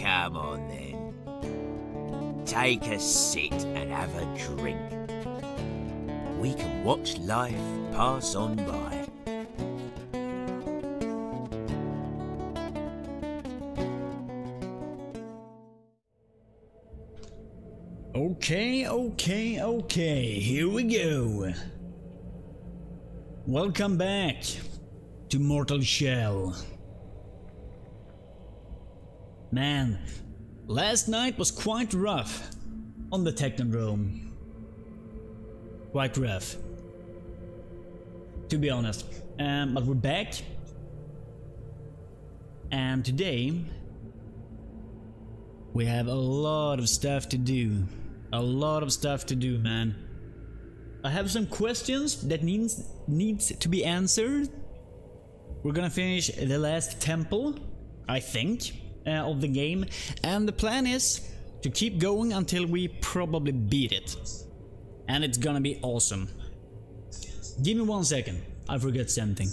Come on then. Take a sit and have a drink. We can watch life pass on by. Okay, okay, okay, here we go. Welcome back to Mortal Shell. Man, last night was quite rough on the Technodrome. Quite rough. To be honest. Um, but we're back. And today we have a lot of stuff to do. A lot of stuff to do, man. I have some questions that needs needs to be answered. We're gonna finish the last temple, I think, uh, of the game, and the plan is to keep going until we probably beat it. And it's gonna be awesome. Give me one second, I forgot something.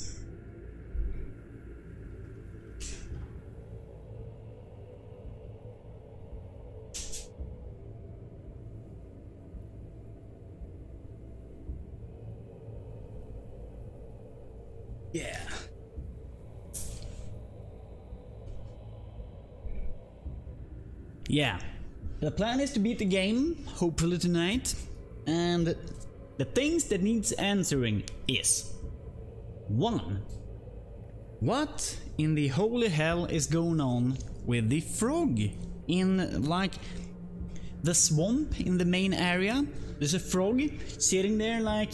Yeah. Yeah. The plan is to beat the game, hopefully tonight. And the things that needs answering is 1. What in the holy hell is going on with the frog? In like the swamp in the main area? There's a frog sitting there like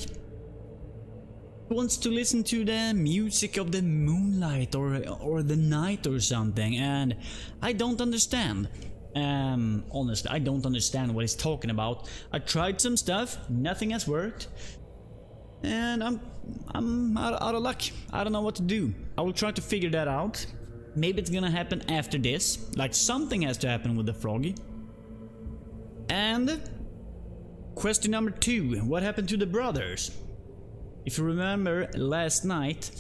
wants to listen to the music of the moonlight or or the night or something and I don't understand. Um, honestly, I don't understand what he's talking about. I tried some stuff, nothing has worked. And I'm I'm out, out of luck. I don't know what to do. I will try to figure that out. Maybe it's gonna happen after this. Like something has to happen with the froggy. And question number two, what happened to the brothers? If you remember last night,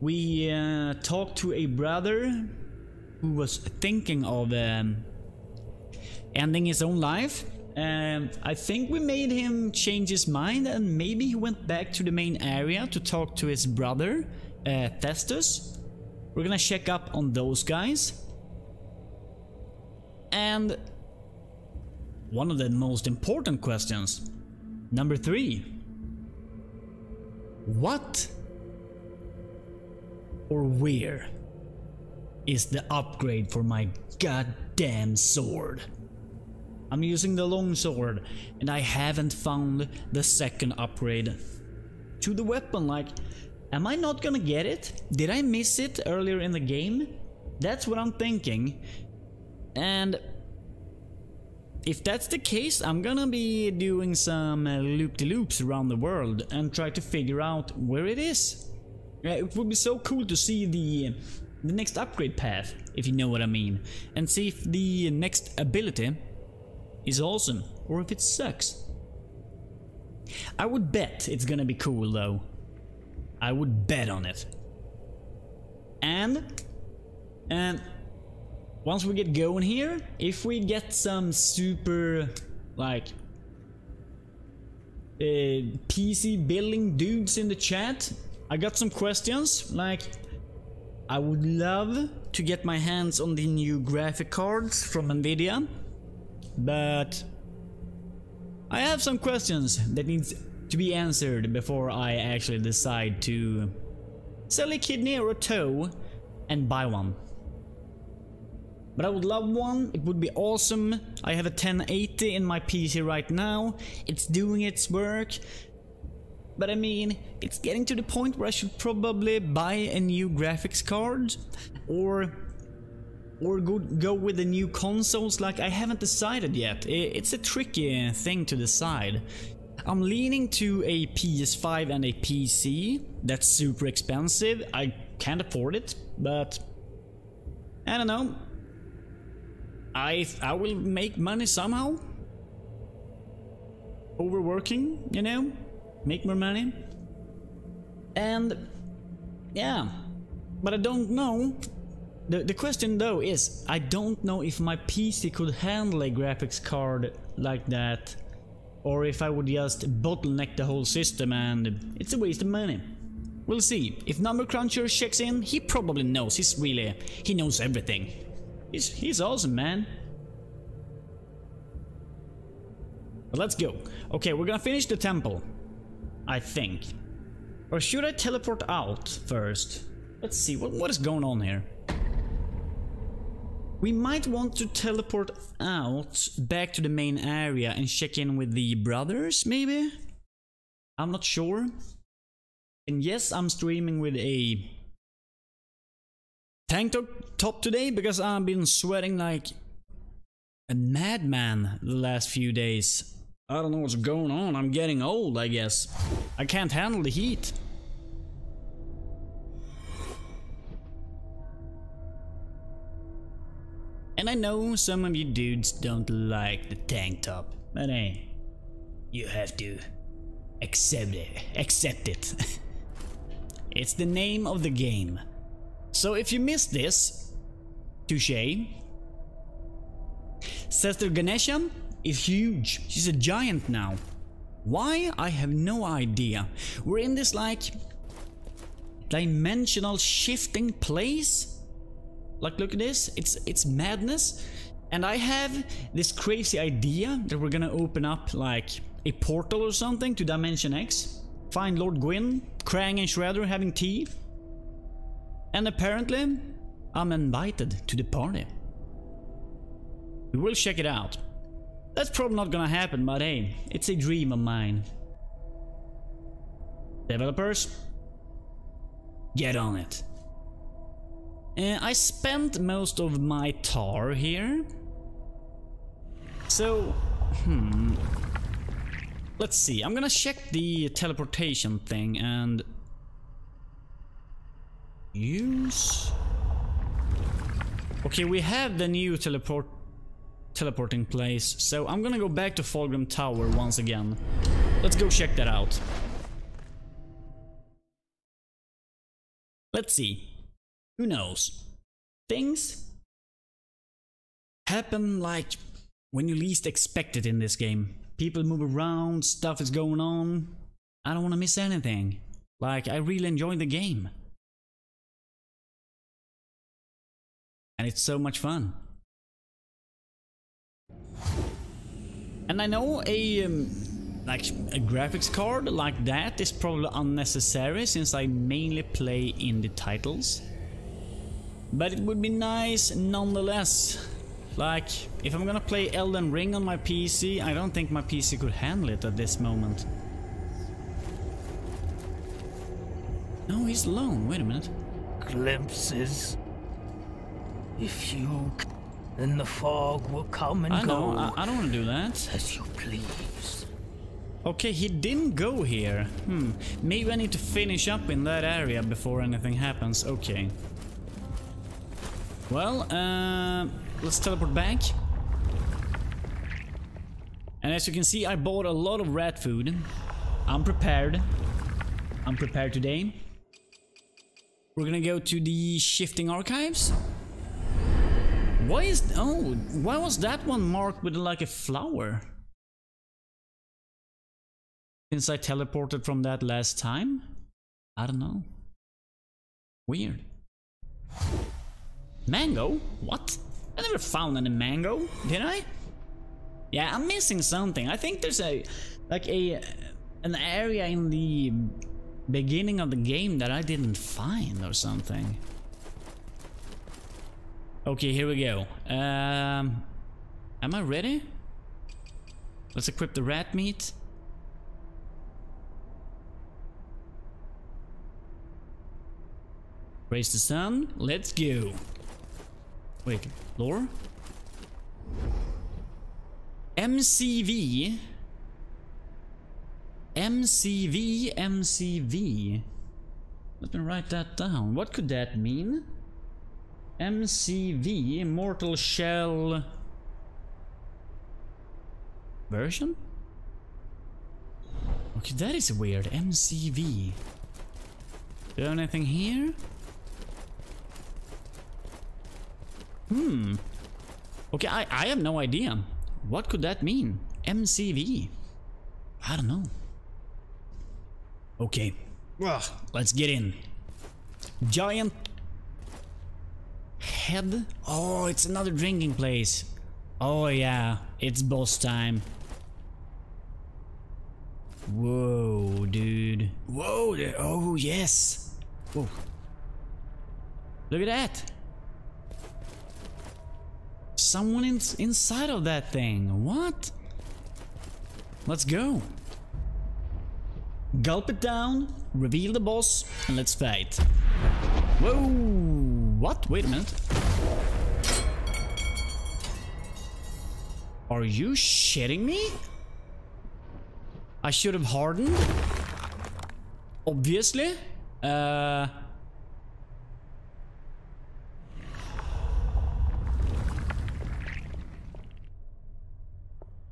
we uh, talked to a brother who was thinking of um, ending his own life. Um, I think we made him change his mind and maybe he went back to the main area to talk to his brother, uh, Thestus. We're gonna check up on those guys. And one of the most important questions, number three. What or where is the upgrade for my goddamn sword? I'm using the long sword and I haven't found the second upgrade to the weapon. Like, am I not gonna get it? Did I miss it earlier in the game? That's what I'm thinking. And if that's the case, I'm gonna be doing some uh, loop-de-loops around the world and try to figure out where it is. It would be so cool to see the the next upgrade path, if you know what I mean, and see if the next ability is awesome or if it sucks. I would bet it's gonna be cool though. I would bet on it. And and once we get going here, if we get some super, like, uh, PC building dudes in the chat, I got some questions, like, I would love to get my hands on the new graphic cards from Nvidia, but I have some questions that needs to be answered before I actually decide to sell a kidney or a toe and buy one. But I would love one, it would be awesome. I have a 1080 in my PC right now, it's doing its work. But I mean, it's getting to the point where I should probably buy a new graphics card. Or or go, go with the new consoles, like I haven't decided yet. It's a tricky thing to decide. I'm leaning to a PS5 and a PC. That's super expensive. I can't afford it, but I don't know. I I will make money somehow. Overworking, you know, make more money. And yeah, but I don't know The, the question though is, I don't know if my PC could handle a graphics card like that. Or if I would just bottleneck the whole system and it's a waste of money. We'll see. If Number Cruncher checks in, he probably knows. He's really... He knows everything. He's, he's awesome, man. But let's go. Okay, we're gonna finish the temple. I think. Or should I teleport out first? Let's see, what, what is going on here? We might want to teleport out back to the main area and check in with the brothers, maybe? I'm not sure. And yes, I'm streaming with a tank top today because I've been sweating like a madman the last few days. I don't know what's going on, I'm getting old I guess. I can't handle the heat. And I know some of you dudes don't like the tank top, but hey, you have to accept it. Accept it. it's the name of the game. So if you missed this, touche. Sister Genessa is huge. She's a giant now. Why? I have no idea. We're in this like dimensional shifting place like look at this, it's it's madness. And I have this crazy idea that we're gonna open up like a portal or something to Dimension X. Find Lord Gwyn, Krang and Shredder having tea. And apparently, I'm invited to the party. We will check it out. That's probably not gonna happen, but hey, it's a dream of mine. Developers, get on it. Uh, I spent most of my tar here. So, hmm. Let's see, I'm gonna check the teleportation thing and... Use... Okay, we have the new teleport teleporting place, so I'm gonna go back to Fallgrim Tower once again. Let's go check that out. Let's see. Who knows? Things happen like when you least expect it in this game. People move around, stuff is going on. I don't want to miss anything. Like, I really enjoy the game. And it's so much fun. And I know a um, like a graphics card like that is probably unnecessary since I mainly play indie titles. But it would be nice nonetheless. Like, if I'm gonna play Elden Ring on my PC, I don't think my PC could handle it at this moment. No, he's alone. Wait a minute. Glimpses. If you... Then the fog will come and I know, go. I, I don't want to do that. As you please. Okay, he didn't go here. Hmm, maybe I need to finish up in that area before anything happens. Okay. Well, uh, let's teleport back. And as you can see, I bought a lot of rat food. I'm prepared. I'm prepared today. We're gonna go to the shifting archives. Why is... Oh, why was that one marked with like a flower? Since I teleported from that last time? I don't know. Weird. Mango? What? I never found any mango, did I? Yeah, I'm missing something. I think there's a like a an area in the beginning of the game that I didn't find or something. Okay, here we go. Um, am I ready? Let's equip the rat meat. Raise the sun. Let's go. Wait, lore? MCV? MCV, MCV. Let me write that down. What could that mean? MCV, Mortal Shell version? Okay, that is weird. MCV. Do you have anything here? Hmm. Okay, I, I have no idea. What could that mean? MCV? I don't know. Okay. Ugh, let's get in. Giant head? Oh, it's another drinking place. Oh yeah, it's boss time. Whoa, dude. Whoa, oh yes. Whoa. Look at that. Someone in, inside of that thing. What? Let's go. Gulp it down, reveal the boss, and let's fight. Whoa! What? Wait a minute. Are you shitting me? I should have hardened? Obviously. Uh...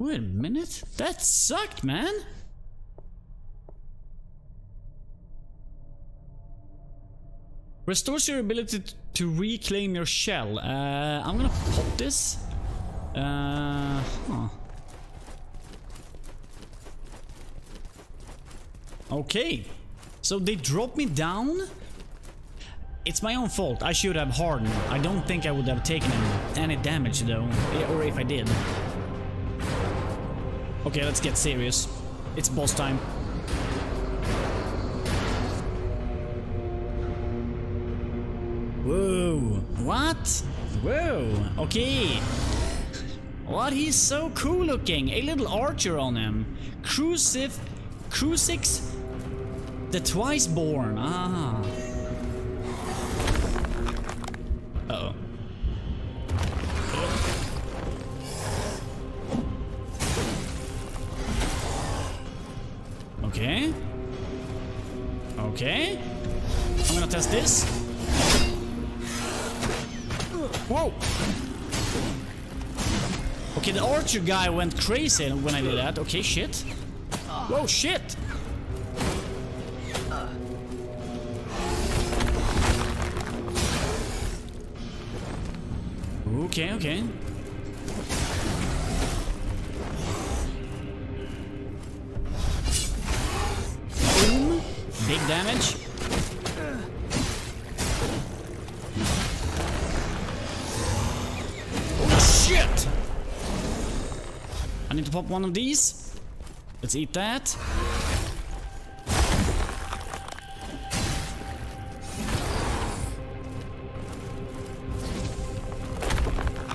Wait a minute. That sucked, man. Restores your ability to reclaim your shell. Uh, I'm gonna pop this. Uh, huh. Okay. So they drop me down? It's my own fault. I should have hardened. I don't think I would have taken any damage though. Eh, Or if I did. Okay, let's get serious. It's boss time. Whoa. What? Whoa. Okay. What? He's so cool looking. A little archer on him. Crucif... Crucix? The twice born. Ah. This. Whoa! Okay, the archer guy went crazy when I did that. Okay, shit. Whoa, shit! Okay, okay. I need to pop one of these. Let's eat that.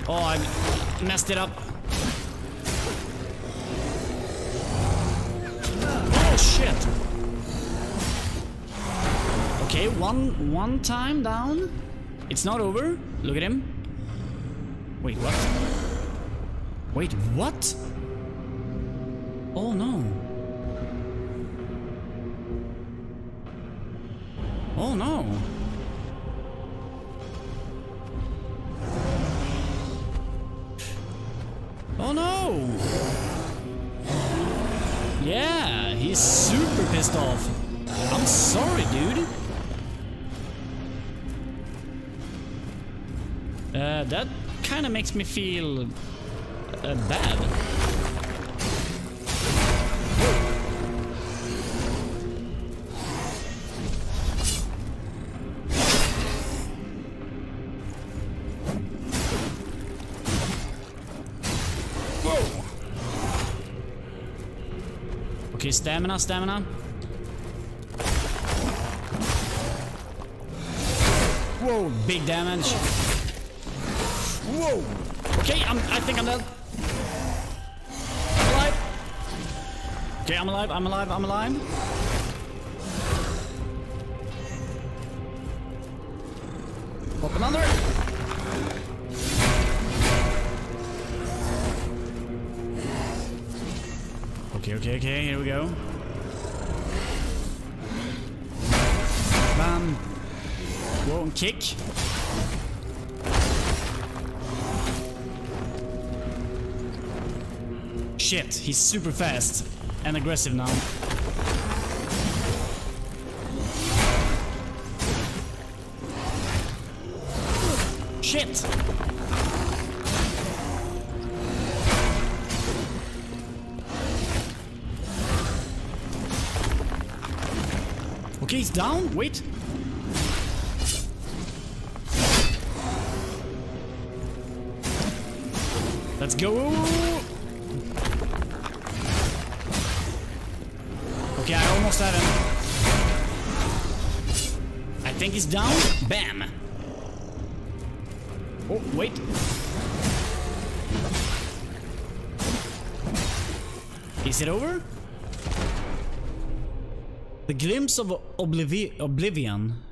Oh, I messed it up. Oh shit! Okay, one one time down. It's not over. Look at him. Wait, what? Wait, what? Oh no. Oh no. Oh no! Yeah, he's super pissed off. I'm sorry, dude. Uh, that kind of makes me feel Okay, stamina, stamina. Whoa, big damage. Whoa. Okay, I'm, I think I'm dead. I'm alive. Okay, I'm alive, I'm alive, I'm alive. Pop another. Okay, okay, okay, go. Bam. Whoa, and kick. Shit, he's super fast and aggressive now. Down. Wait. Let's go. Okay, I almost have him. I think he's down. Bam. Oh, wait. Is it over? The glimpse of oblivi oblivion.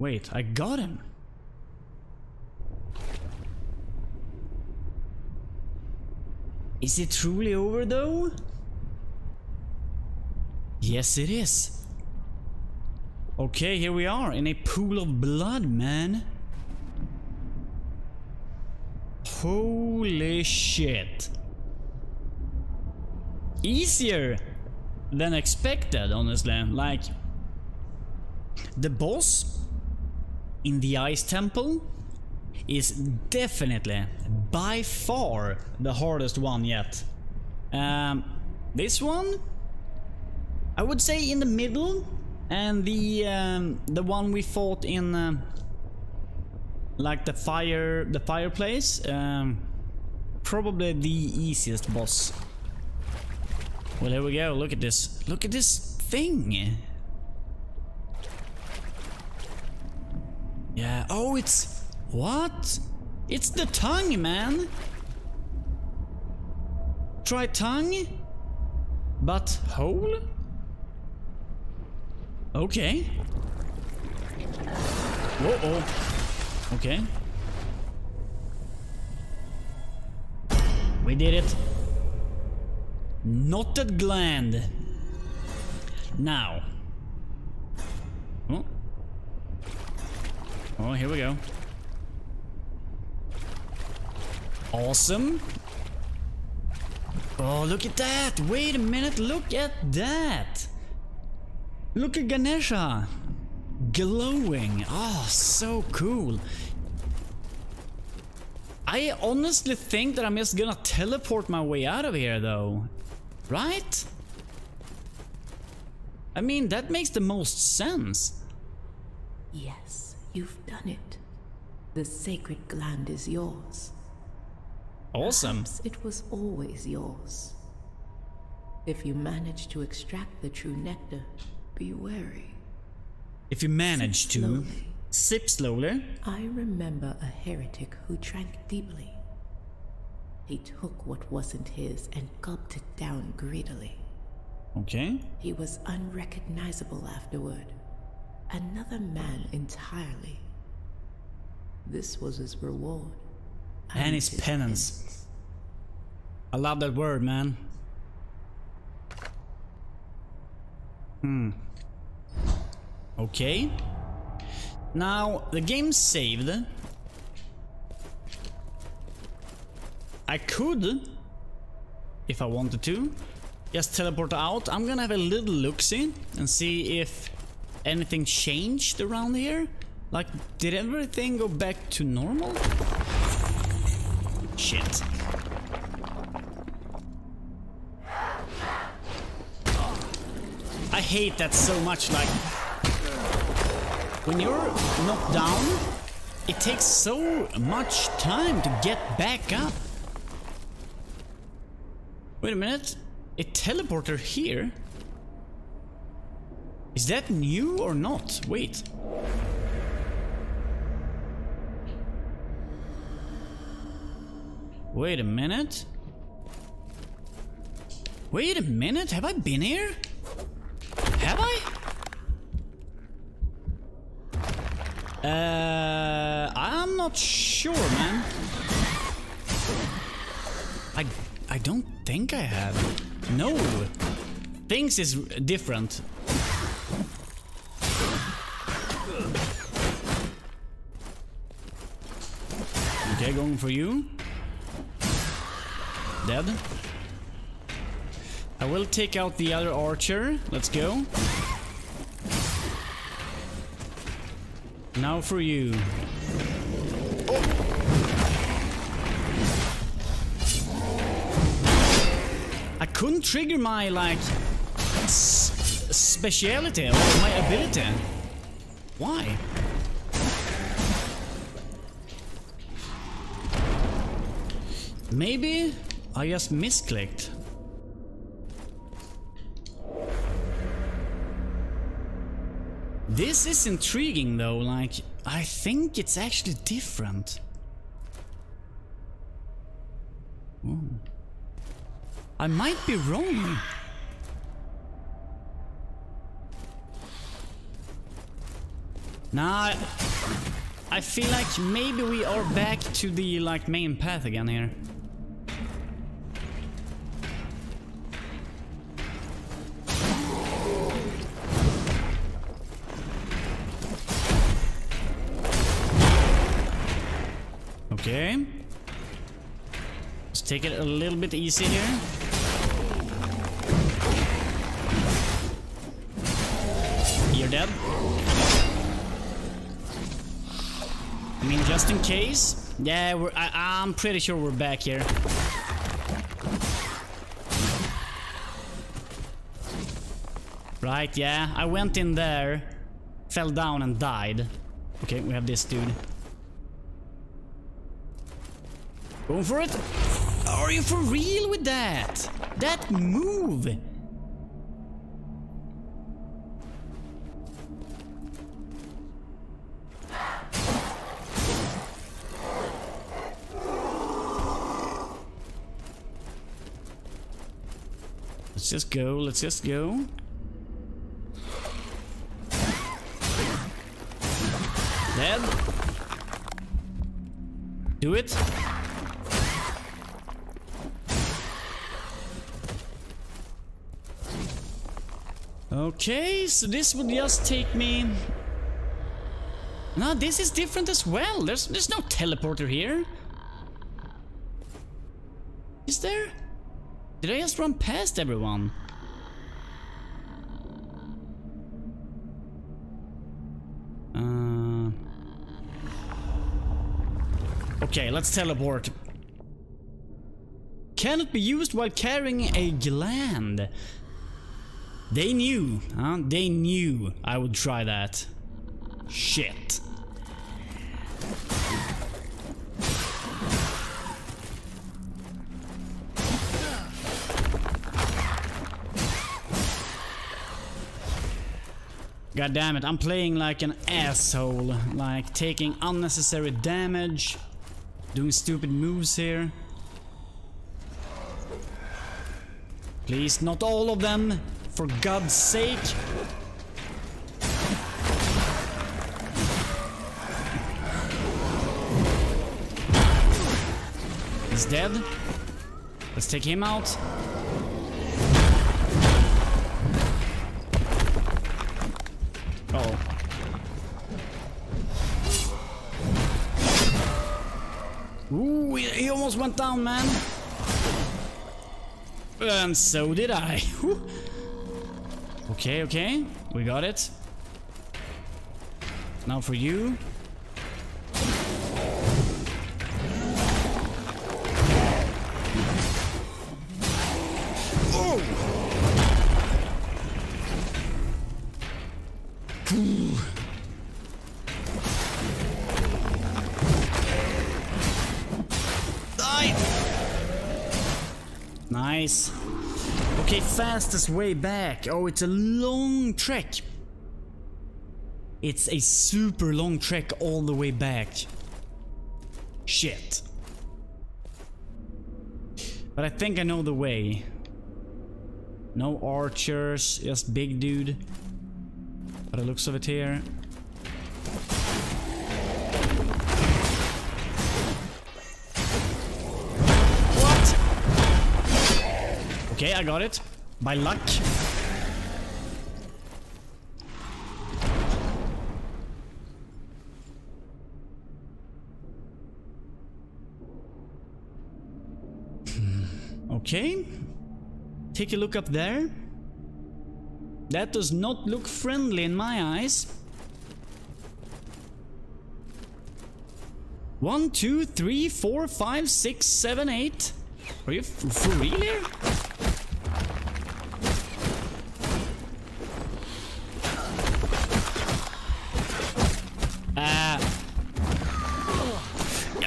Wait, I got him. Is it truly over though? Yes, it is. Okay, here we are in a pool of blood, man. Holy shit. Easier than expected, honestly. Like, the boss in the Ice Temple is definitely, by far, the hardest one yet. Um, this one, I would say in the middle, and the um, the one we fought in, uh, like the fire, the fireplace, um, probably the easiest boss. Well, here we go. Look at this. Look at this thing. Yeah. Oh, it's what? It's the tongue, man. Try tongue, but hole. Okay. Whoa. -oh. Okay. We did it. Knotted gland. Now. Oh. Oh, here we go. Awesome. Oh, look at that. Wait a minute. Look at that. Look at Genessa. Glowing. Oh, so cool. I honestly think that I'm just gonna teleport my way out of here though. Right? I mean, that makes the most sense. Yes, you've done it. The sacred gland is yours. Awesome. Perhaps it was always yours. If you manage to extract the true nectar, be wary. If you manage Sip to slowly. sip slowly. I remember a heretic who drank deeply. He took what wasn't his and gulped it down greedily. Okay. He was unrecognizable afterward. Another man entirely. This was his reward. And his penance. I love that word, man. Hmm. Okay. Now, the game's saved. I could, if I wanted to, just teleport out. I'm gonna have a little look-see and see if anything changed around here. Like, did everything go back to normal? Shit. I hate that so much, like... When you're knocked down, it takes so much time to get back up. Wait a minute. A teleporter here? Is that new or not? Wait. Wait a minute. Wait a minute, have I been here? Have I? Uh, I'm not sure, man. I don't think I have. No. Things is different. Okay, going for you. Dead. I will take out the other archer. Let's go. Now for you. I couldn't trigger my like speciality or my ability. Why? Maybe I just misclicked. This is intriguing though, like, I think it's actually different. I might be wrong. Nah, I feel like maybe we are back to the like main path again here. Okay. Let's take it a little bit easy here. Just in case. Yeah, I, I'm pretty sure we're back here. Right, yeah. I went in there, fell down and died. Okay, we have this dude. Going for it? Are you for real with that? That move! Let's just go, let's just go. Dead. Do it. Okay, so this would just take me... No, this is different as well. There's, there's no teleporter here. Is there? Did I just run past everyone? Uh... Okay, let's teleport. Cannot be used while carrying a gland. They knew, huh? They knew I would try that. Shit. God damn it, I'm playing like an asshole. Like, taking unnecessary damage. Doing stupid moves here. Please, not all of them. For God's sake. He's dead. Let's take him out. Went down, man. And so did I. okay, okay. We got it. Now for you. Fastest way back. Oh, it's a long trek. It's a super long trek all the way back. Shit. But I think I know the way. No archers, just big dude. By the looks of it here. What? Okay, I got it. By luck. Hmm, Okay. Take a look up there. That does not look friendly in my eyes. One, two, three, four, five, six, seven, eight. Are you for real here?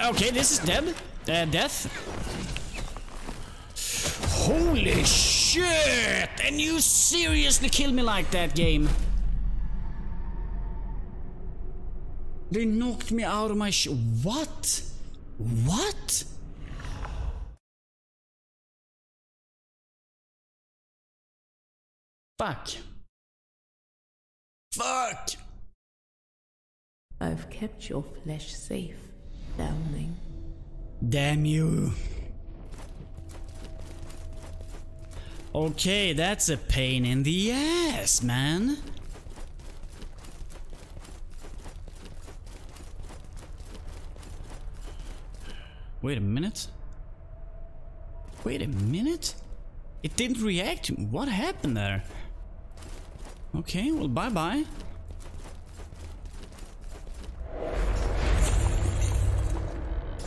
Okay, this is dead. Uh, death. Holy shit! And you seriously kill me like that game? They knocked me out of my sh- What? What? Fuck. Fuck! I've kept your flesh safe, foundling. Um, Damn you. Okay, that's a pain in the ass, man. Wait a minute. Wait a minute? It didn't react. What happened there? Okay, well, bye bye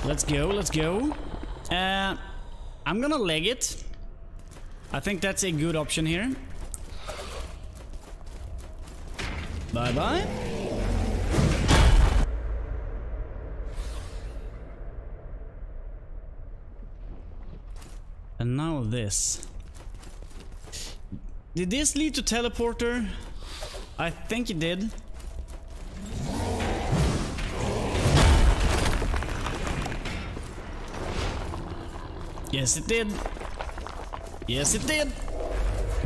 Let's go, let's go. Uh, I'm gonna leg it. I think that's a good option here. Bye bye. And now this. Did this lead to teleporter? I think it did. Yes, it did. Yes, it did.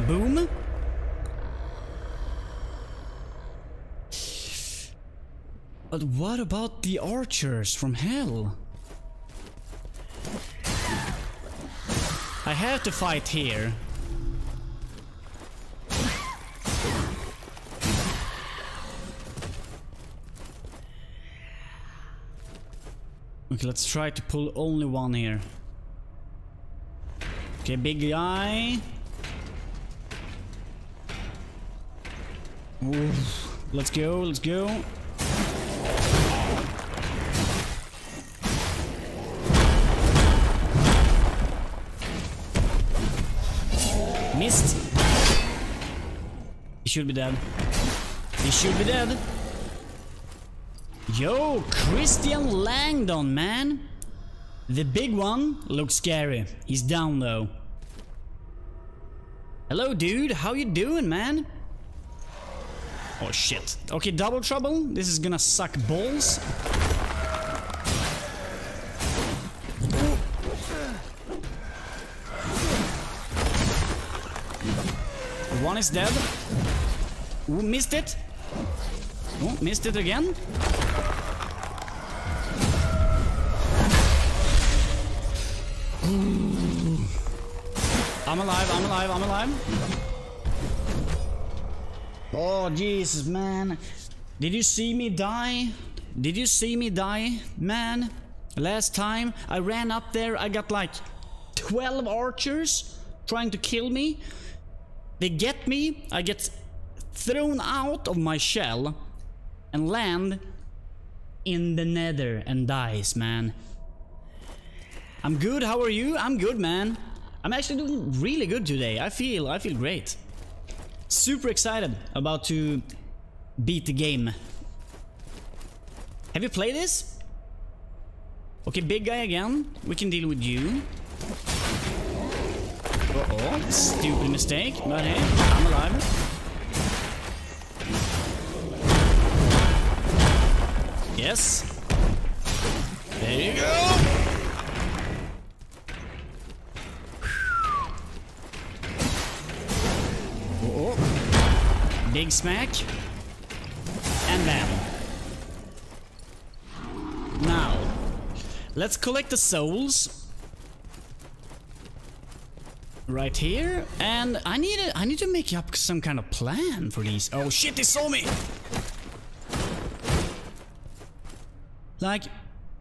Boom. But what about the archers from hell? I have to fight here. Okay, let's try to pull only one here. Okay, big guy. Let's go, let's go. Missed. He should be dead. He should be dead. Yo, Christian Langdon, man. The big one looks scary. He's down though. Hello, dude. How you doing, man? Oh shit. Okay, double trouble. This is gonna suck balls. One is dead. Ooh, missed it. Oh, missed it again. I'm alive, I'm alive, I'm alive. Oh, Jesus, man. Did you see me die? Did you see me die, man? Last time I ran up there, I got like 12 archers trying to kill me. They get me, I get thrown out of my shell and land in the nether and dies, man. I'm good, how are you? I'm good, man. I'm actually doing really good today. I feel, I feel great. Super excited about to beat the game. Have you played this? Okay, big guy again. We can deal with you. Uh-oh, stupid mistake, but hey, I'm alive. Yes. There you go. Big smack. And bam. Now, let's collect the souls. Right here, and I need a, I need to make up some kind of plan for these. Oh shit, they saw me! Like,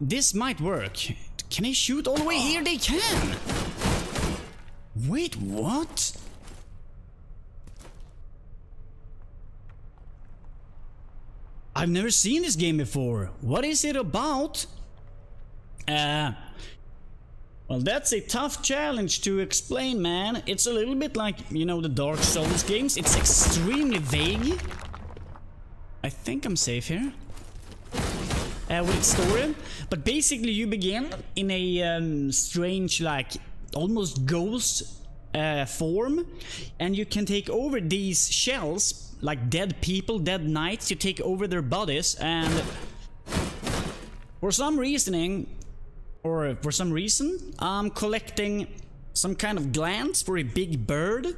this might work. Can they shoot all the way here? They can! Wait, what? I've never seen this game before. What is it about? Uh, well, that's a tough challenge to explain, man. It's a little bit like, you know, the Dark Souls games. It's extremely vague. I think I'm safe here. uh, with its story. But basically, you begin in a um, strange, like almost ghost uh, form, and you can take over these shells, like dead people, dead knights. You take over their bodies, and for some reasoning, or for some reason, I'm collecting some kind of glands for a big bird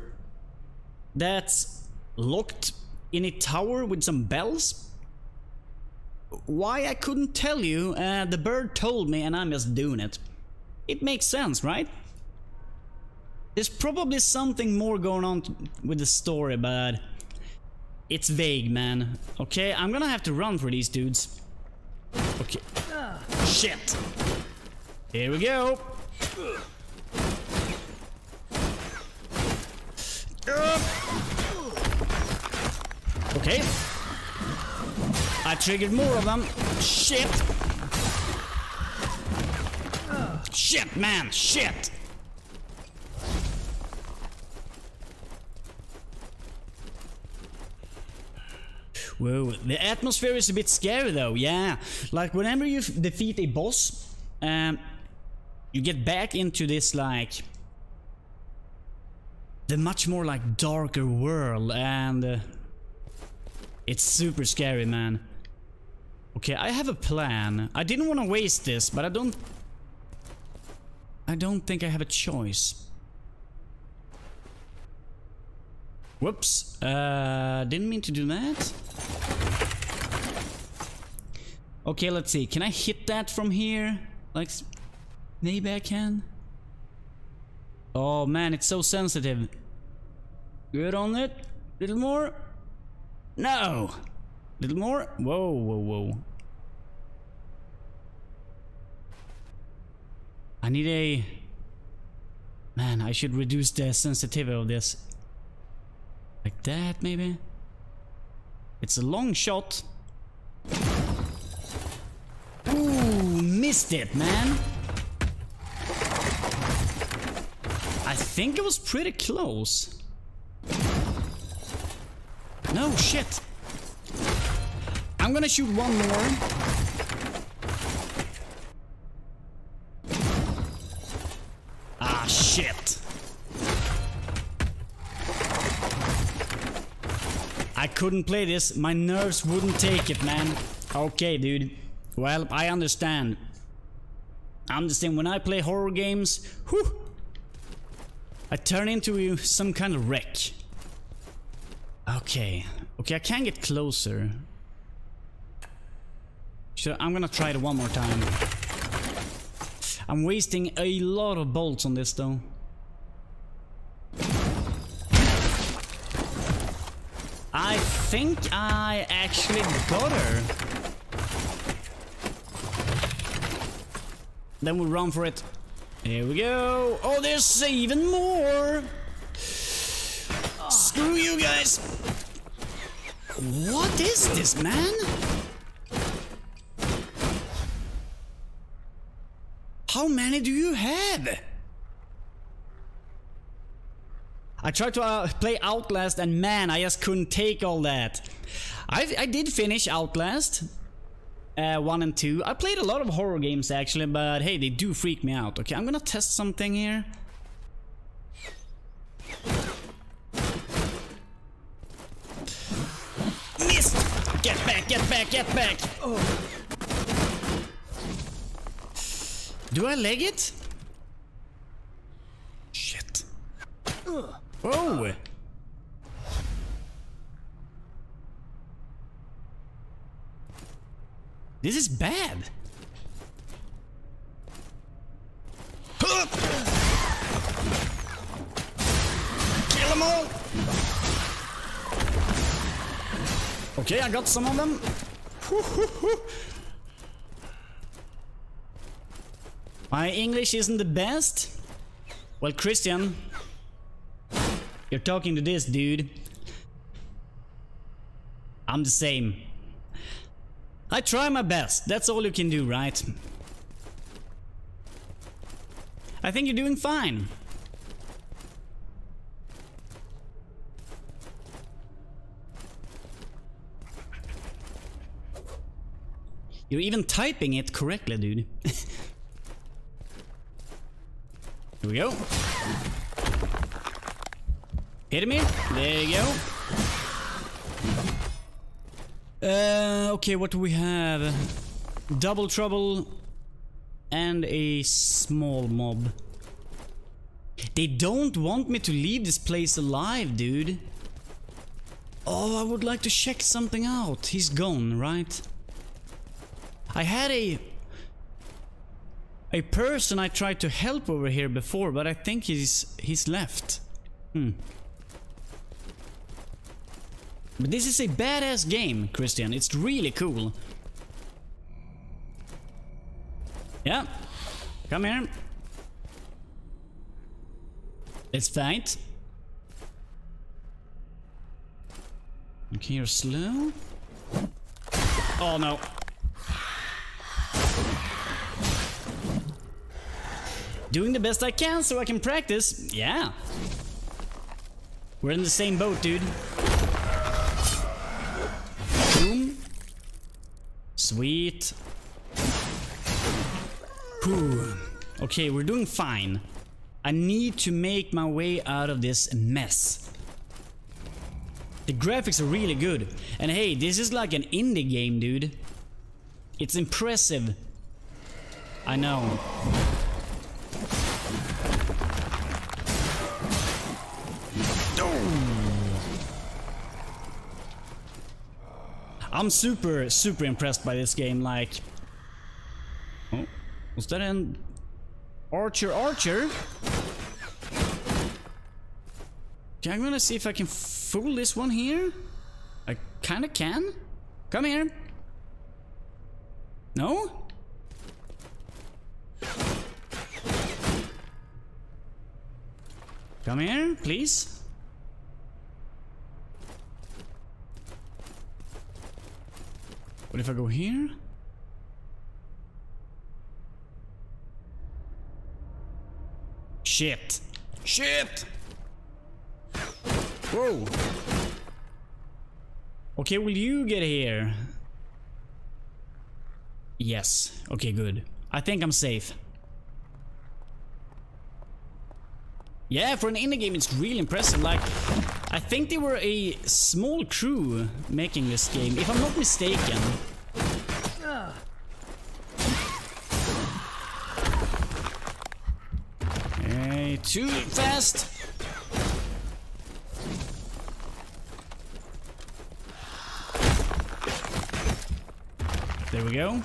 that's locked in a tower with some bells. Why I couldn't tell you, uh, the bird told me and I'm just doing it. It makes sense, right? There's probably something more going on with the story, but it's vague, man. Okay, I'm gonna have to run for these dudes. Okay. Shit. Here we go. Okay. I triggered more of them. Shit. Shit, man. Shit. Whoa, the atmosphere is a bit scary though, yeah. Like whenever you defeat a boss, um, you get back into this like the much more like darker world and uh, it's super scary man. Okay I have a plan. I didn't want to waste this but I don't I don't think I have a choice whoops uh didn't mean to do that okay let's see can I hit that from here like maybe I can Oh man, it's so sensitive. Good on it. Little more. No. Little more. Whoa, whoa, whoa. I need a... Man, I should reduce the sensitivity of this. Like that, maybe? It's a long shot. Ooh, missed it, man. I think it was pretty close. No, shit. I'm gonna shoot one more. Ah, shit. I couldn't play this. My nerves wouldn't take it, man. Okay, dude. Well, I understand. I understand when I play horror games, whew, I turn into some kind of wreck. Okay. Okay, I can get closer. So I'm gonna try it one more time. I'm wasting a lot of bolts on this though. I think I actually got her. Then we run for it. Here we go. Oh, there's even more. Screw you guys. What is this, man? How many do you have? I tried to uh, play Outlast and man, I just couldn't take all that. I, I did finish Outlast. Uh, 1 and 2. I played a lot of horror games actually, but hey, they do freak me out. Okay, I'm gonna test something here. Missed! Get back, get back, get back! Oh. Do I leg it? Shit. Oh! This is bad. Kill them all! Okay, I got some of them. My English isn't the best. Well, Christian, you're talking to this dude. I'm the same. I try my best, that's all you can do, right? I think you're doing fine. You're even typing it correctly, dude. Here we go. Hit me. There you go. Uh, okay, what do we have? Double trouble and a small mob. They don't want me to leave this place alive, dude. Oh, I would like to check something out. He's gone, right? I had a a person I tried to help over here before, but I think he's he's left. Hmm. But this is a badass game, Christian. It's really cool. Yeah. Come here. Let's fight. Okay, you're slow. Oh no. Doing the best I can so I can practice. Yeah. We're in the same boat, dude. Sweet. Whew. Okay, we're doing fine. I need to make my way out of this mess. The graphics are really good. And hey, this is like an indie game, dude. It's impressive. I know. I'm super, super impressed by this game, like... Oh, was that an... Archer, Archer? Okay, I'm gonna see if I can fool this one here. I kinda can. Come here. No? Come here, please. What if I go here? Shit. Shit! Whoa. Okay, will you get here? Yes. Okay, good. I think I'm safe. Yeah, for an indie game, it's really impressive. Like, I think they were a small crew making this game, if I'm not mistaken. Hey, too fast. There we go.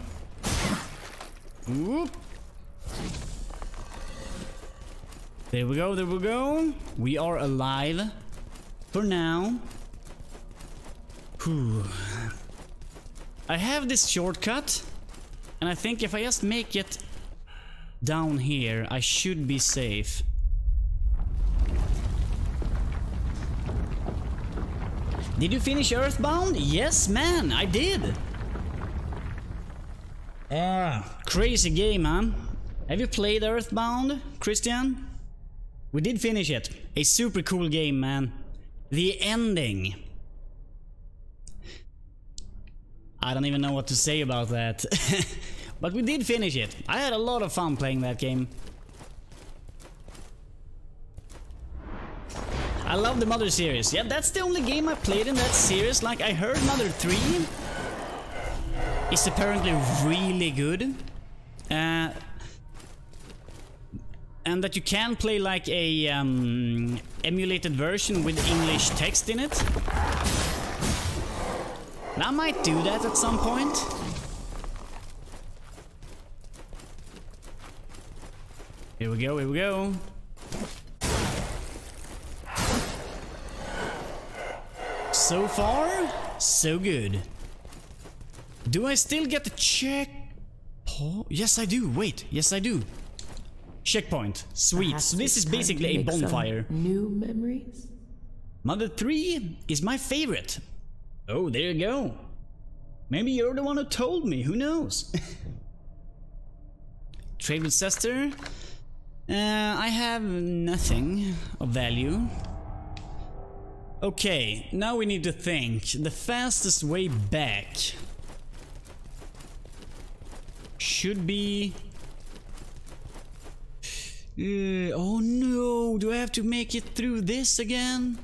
There we go, there we go. We are alive. For now. Whew. I have this shortcut. And I think if I just make it down here, I should be safe. Did you finish Earthbound? Yes, man, I did. Ah, crazy game, man. Have you played Earthbound, Christian? We did finish it. A super cool game, man. The ending. I don't even know what to say about that. but we did finish it. I had a lot of fun playing that game. I love the Mother series. Yeah, that's the only game I played in that series. Like, I heard Mother 3 is apparently really good. Uh, and that you can play like a um, emulated version with English text in it. And I might do that at some point. Here we go, here we go. So far, so good. Do I still get the check? Oh, yes I do. Wait, yes I do. Checkpoint. Sweet. Perhaps So this is basically a bonfire. New memories? Mother 3 is my favorite. Oh, there you go. Maybe you're the one who told me, who knows? Trade with Sester. Uh, I have nothing of value. Okay, now we need to think. The fastest way back. should be... Uh, oh no, do I have to make it through this again?